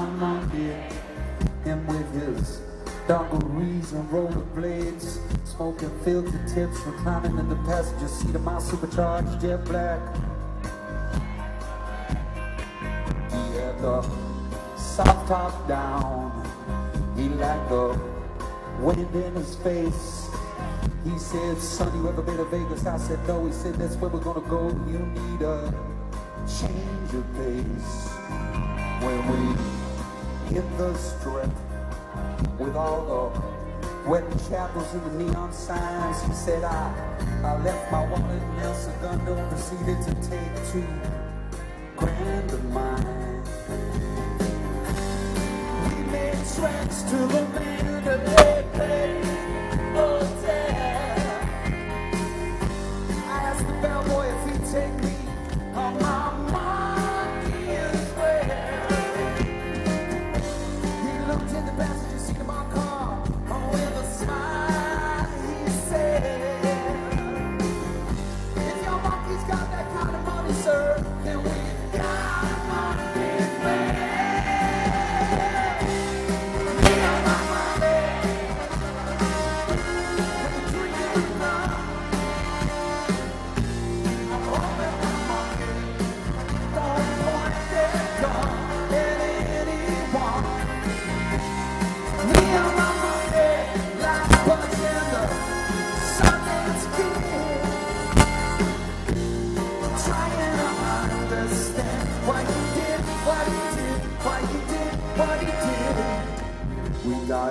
my monkey, and with his dungarees and rollerblades, smoking filthy tips, reclining in the passenger seat of my supercharged jet black. He had the soft top down, he liked the wind in his face. He said, son, you ever been to Vegas? I said, no. He said, that's where we're gonna go. You need a change of pace. When we hit the strip with all the wedding chapels and the neon signs, he said, I, I left my wallet in El Segundo proceeded to take two grand of mine. We made tracks to the man that they paid hotel. I asked the bellboy if he'd take me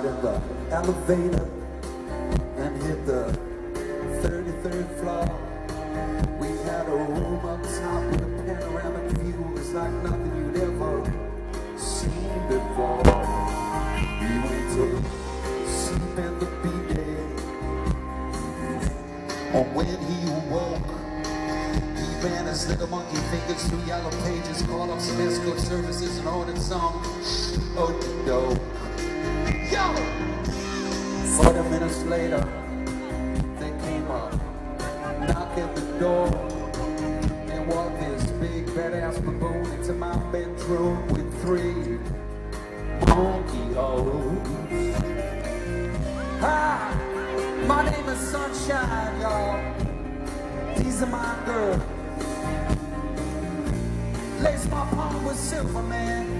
We in the elevator and hit the 33rd floor. We had a room up top with a panoramic view. It was like nothing you'd ever seen before. We went to sleep in the bidet. And when he woke, he ran his little monkey fingers through yellow pages, called up some escort services and ordered some okie doke. 40 minutes later, they came up, knocked at the door, and walked this big badass baboon into my bedroom with three monkey hoes. Hi, my name is Sunshine, y'all. These are my girls. Lace my palm with silver, man.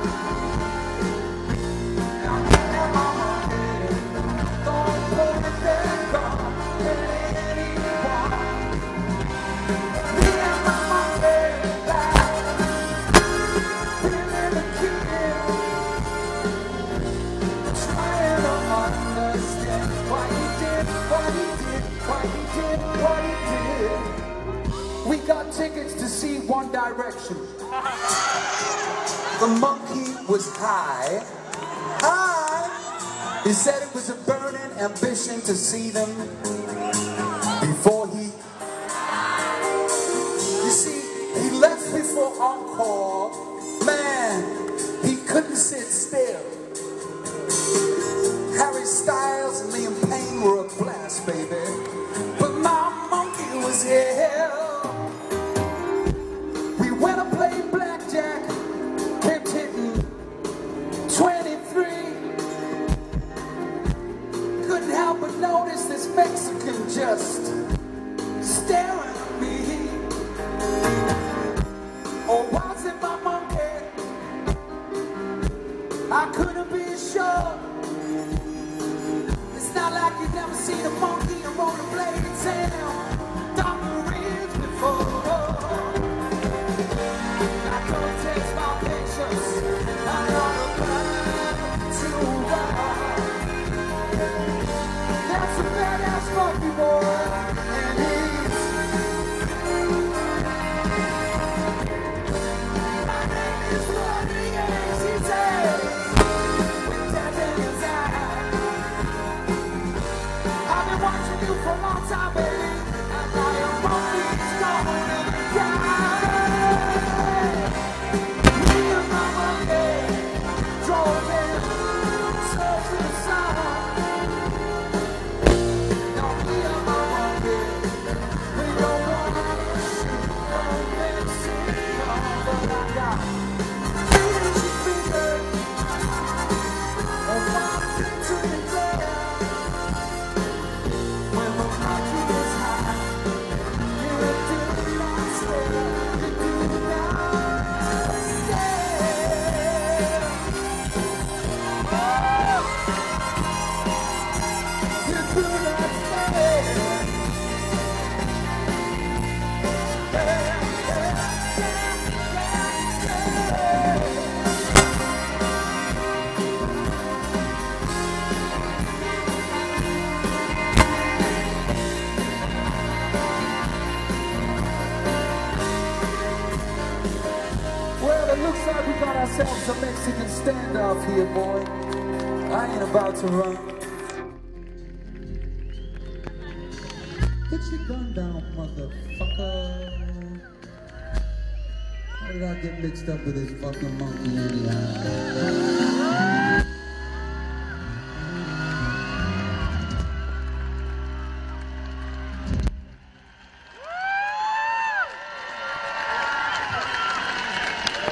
to see One Direction. The monkey was high. High. He said it was a burning ambition to see them before he. You see, he left before encore. Man, he couldn't sit still. to you from what I believe. Ourselves a Mexican standoff here, boy. I ain't about to run. Put your gun down, motherfucker. How did I get mixed up with this fucking monkey anyhow?